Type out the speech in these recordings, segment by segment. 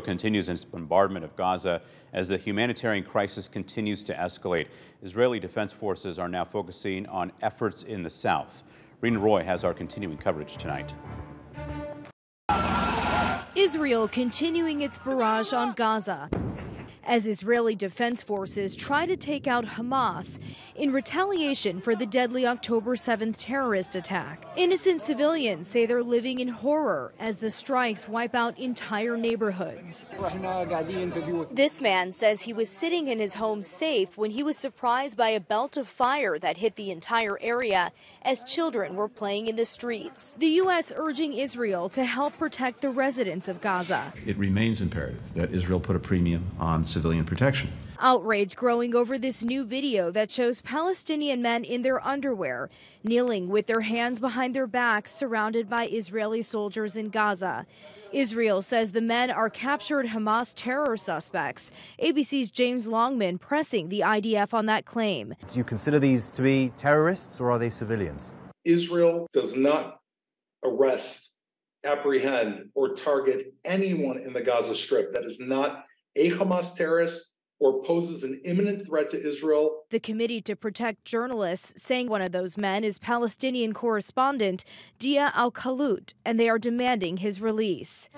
continues its bombardment of Gaza as the humanitarian crisis continues to escalate. Israeli defense forces are now focusing on efforts in the south. Rena Roy has our continuing coverage tonight. Israel continuing its barrage on Gaza as Israeli defense forces try to take out Hamas in retaliation for the deadly October 7th terrorist attack. Innocent civilians say they're living in horror as the strikes wipe out entire neighborhoods. This man says he was sitting in his home safe when he was surprised by a belt of fire that hit the entire area as children were playing in the streets. The U.S. urging Israel to help protect the residents of Gaza. It remains imperative that Israel put a premium on civilian protection. Outrage growing over this new video that shows Palestinian men in their underwear, kneeling with their hands behind their backs, surrounded by Israeli soldiers in Gaza. Israel says the men are captured Hamas terror suspects. ABC's James Longman pressing the IDF on that claim. Do you consider these to be terrorists or are they civilians? Israel does not arrest, apprehend, or target anyone in the Gaza Strip that is not a Hamas terrorist or poses an imminent threat to Israel. The Committee to Protect Journalists saying one of those men is Palestinian correspondent Dia Al Kahlout, and they are demanding his release.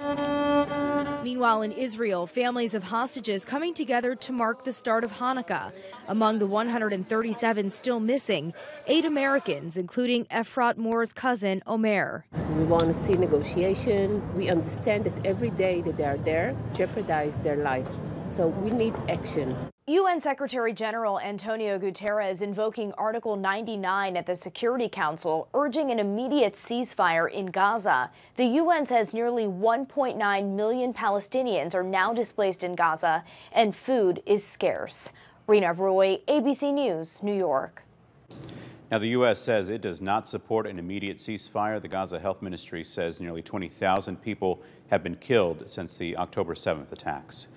Meanwhile, in Israel, families of hostages coming together to mark the start of Hanukkah. Among the 137 still missing, eight Americans, including Efrat Moore's cousin, Omer. We want to see negotiation. We understand that every day that they are there jeopardize their lives. So we need action. UN Secretary General Antonio Guterres is invoking Article 99 at the Security Council, urging an immediate ceasefire in Gaza. The UN says nearly 1.9 million Palestinians are now displaced in Gaza, and food is scarce. Rena Roy, ABC News, New York. Now, the U.S. says it does not support an immediate ceasefire. The Gaza Health Ministry says nearly 20,000 people have been killed since the October 7th attacks.